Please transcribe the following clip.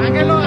Ángelo.